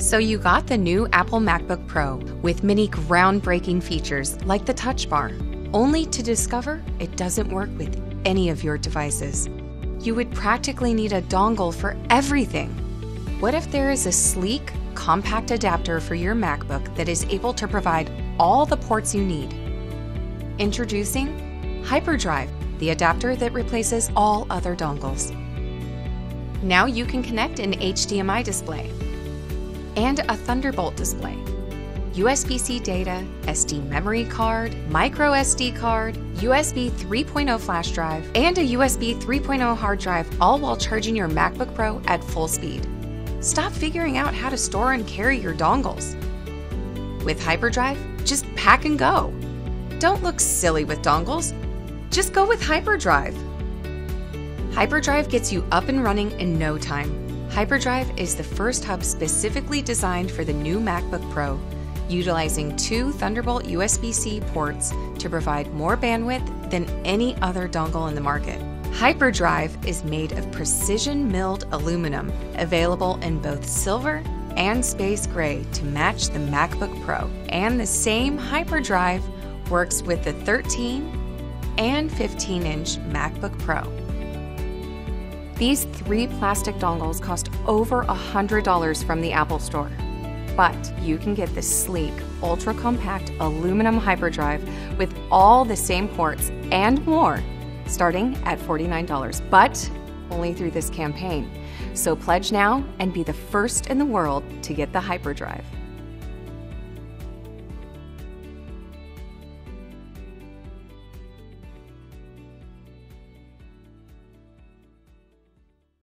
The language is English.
So you got the new Apple MacBook Pro with many groundbreaking features like the Touch Bar, only to discover it doesn't work with any of your devices. You would practically need a dongle for everything. What if there is a sleek, compact adapter for your MacBook that is able to provide all the ports you need? Introducing Hyperdrive, the adapter that replaces all other dongles. Now you can connect an HDMI display and a Thunderbolt display, USB C data, SD memory card, micro SD card, USB 3.0 flash drive, and a USB 3.0 hard drive, all while charging your MacBook Pro at full speed. Stop figuring out how to store and carry your dongles. With Hyperdrive, just pack and go. Don't look silly with dongles. Just go with Hyperdrive. Hyperdrive gets you up and running in no time. Hyperdrive is the first hub specifically designed for the new MacBook Pro, utilizing two Thunderbolt USB C ports to provide more bandwidth than any other dongle in the market. Hyperdrive is made of precision milled aluminum, available in both silver and space gray to match the MacBook Pro. And the same Hyperdrive works with the 13 and 15 inch MacBook Pro. These three plastic dongles cost over $100 from the Apple Store. But you can get this sleek, ultra compact aluminum hyperdrive with all the same ports and more, starting at $49, but only through this campaign. So pledge now and be the first in the world to get the hyperdrive.